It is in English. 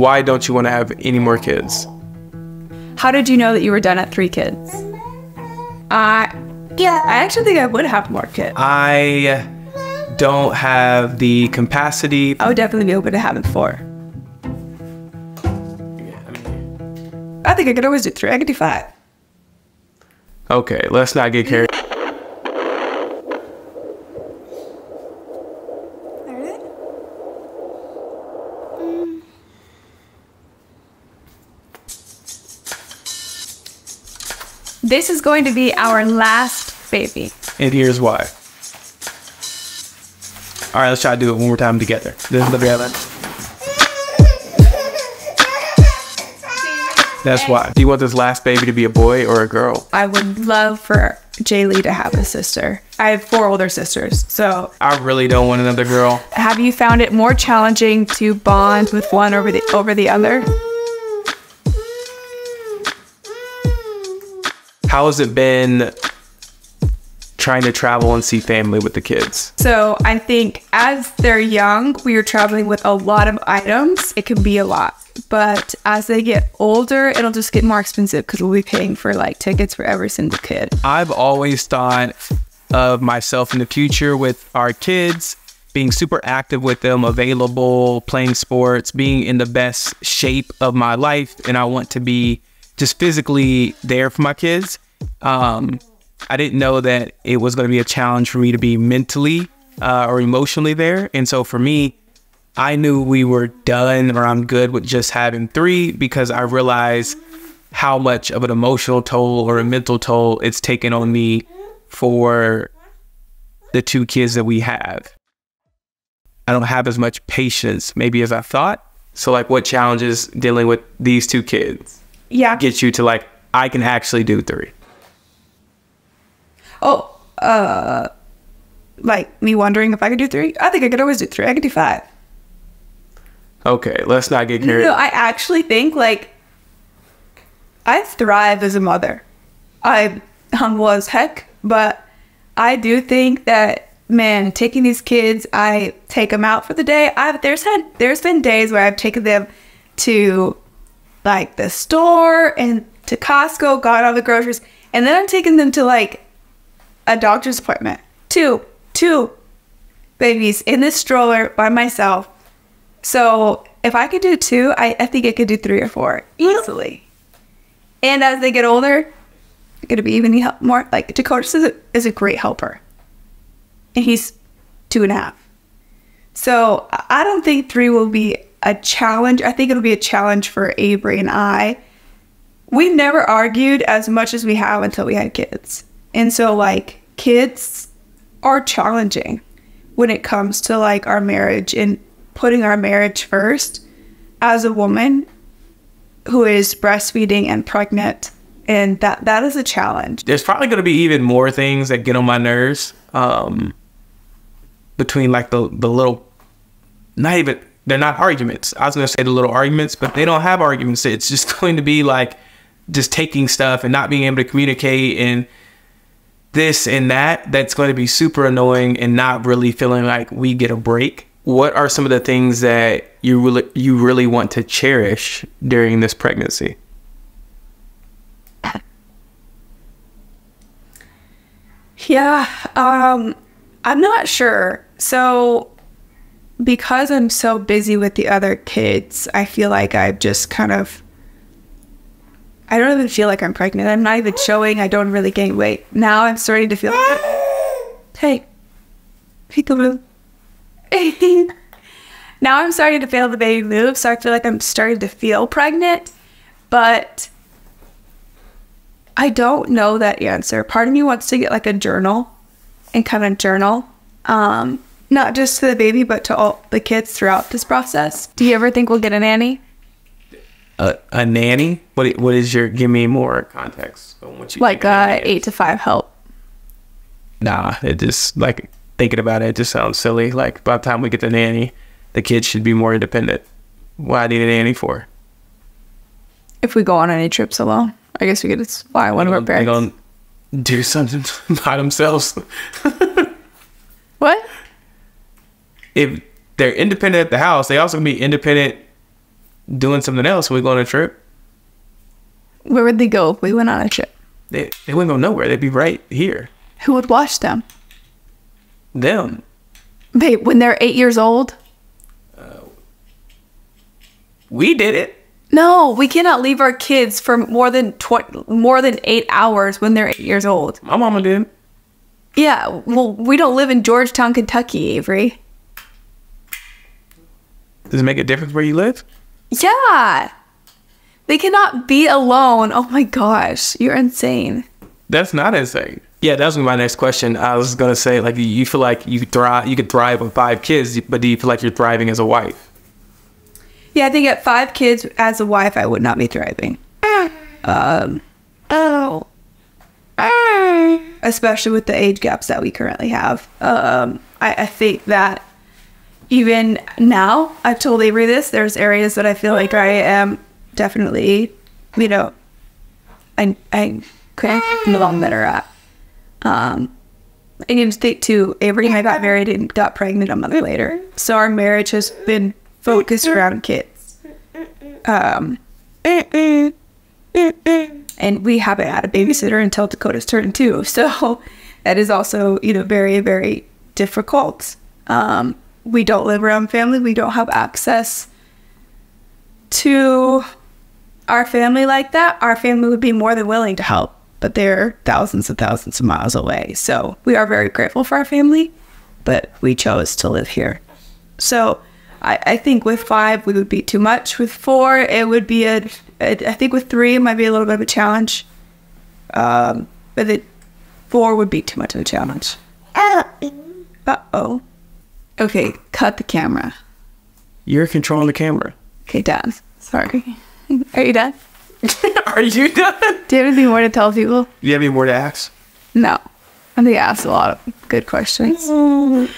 why don't you want to have any more kids? How did you know that you were done at three kids? I yeah, I actually think I would have more kids. I don't have the capacity. I would definitely be open to having four. I think I could always do three. I could do five. Okay, let's not get carried. This is going to be our last baby. And here's why. All right, let's try to do it one more time together. This is the together. That's why. Do you want this last baby to be a boy or a girl? I would love for Jaylee to have a sister. I have four older sisters, so I really don't want another girl. have you found it more challenging to bond with one over the over the other? How has it been trying to travel and see family with the kids? So I think as they're young, we are traveling with a lot of items. It can be a lot. But as they get older, it'll just get more expensive because we'll be paying for like tickets for every single kid. I've always thought of myself in the future with our kids being super active with them, available, playing sports, being in the best shape of my life. And I want to be just physically there for my kids. Um, I didn't know that it was going to be a challenge for me to be mentally uh, or emotionally there. And so for me, I knew we were done or I'm good with just having three because I realized how much of an emotional toll or a mental toll it's taken on me for the two kids that we have. I don't have as much patience maybe as I thought. So like what challenges dealing with these two kids Yeah. get you to like I can actually do three. Oh, uh, like me wondering if I could do three? I think I could always do three. I could do five. Okay, let's not get carried. No, I actually think like I thrive as a mother. I'm humble as heck, but I do think that man, taking these kids, I take them out for the day. I've there's had there's been days where I've taken them to like the store and to Costco, got all the groceries, and then I'm taking them to like a doctor's appointment. Two, two babies in this stroller by myself. So if I could do two, I, I think I could do three or four easily. And as they get older, gonna be even more like Dakota is a, is a great helper, and he's two and a half. So I don't think three will be a challenge. I think it'll be a challenge for Avery and I. We've never argued as much as we have until we had kids, and so like kids are challenging when it comes to like our marriage and putting our marriage first as a woman who is breastfeeding and pregnant and that that is a challenge There's probably going to be even more things that get on my nerves. Um, between like the the little, not even they're not arguments. I was going to say the little arguments, but they don't have arguments. It's just going to be like just taking stuff and not being able to communicate and this and that. That's going to be super annoying and not really feeling like we get a break. What are some of the things that you really you really want to cherish during this pregnancy? yeah um i'm not sure so because i'm so busy with the other kids i feel like i've just kind of i don't even feel like i'm pregnant i'm not even showing i don't really gain weight now i'm starting to feel hey peekaboo now i'm starting to feel the baby move so i feel like i'm starting to feel pregnant but I don't know that answer. Part of me wants to get like a journal and kind of journal, um, not just to the baby, but to all the kids throughout this process. Do you ever think we'll get a nanny? a, a nanny? What what is your? Give me more context on what you Like uh, eight to five help? Nah, it just like thinking about it, it just sounds silly. Like by the time we get the nanny, the kids should be more independent. Why do you need a nanny for? If we go on any trips alone, I guess we could just fly one of our They parents. gonna do something by themselves. What? If they're independent at the house, they also can be independent doing something else, we go on a trip. Where would they go if we went on a trip? They they wouldn't go nowhere. They'd be right here. Who would watch them? Them. Babe, when they're eight years old? Uh, we did it. No, we cannot leave our kids for more than tw- more than eight hours when they're eight years old. My mama did. Yeah, well, we don't live in Georgetown, Kentucky, Avery. Does it make a difference where you live? Yeah, they cannot be alone. Oh my gosh, you're insane. That's not insane. Yeah, that was my next question. I was gonna say, like, you feel like you thrive, you could thrive with five kids, but do you feel like you're thriving as a wife? Yeah, I think at five kids as a wife, I would not be thriving. Um, oh, especially with the age gaps that we currently have. Um, I, I think that even now, I've told Avery this. There's areas that I feel like I am definitely, you know, I I couldn't belong better at. Um, and you think too, Avery I got married and got pregnant a month later. So our marriage has been focused around kids. Um, and we haven't had a babysitter until Dakota's turned two. So that is also, you know, very, very difficult. Um, we don't live around family. We don't have access to our family like that. Our family would be more than willing to help, but they're thousands and thousands of miles away. So we are very grateful for our family, but we chose to live here. So I, I think with five, we would be too much. With four, it would be a, I think with three, it might be a little bit of a challenge. Um, but it, four would be too much of a challenge. Uh oh. Okay, cut the camera. You're controlling the camera. Okay, done. Sorry. Are you done? Are you done? Do you have anything more to tell people? Do you have any more to ask? No. I think I asked a lot of good questions. Mm.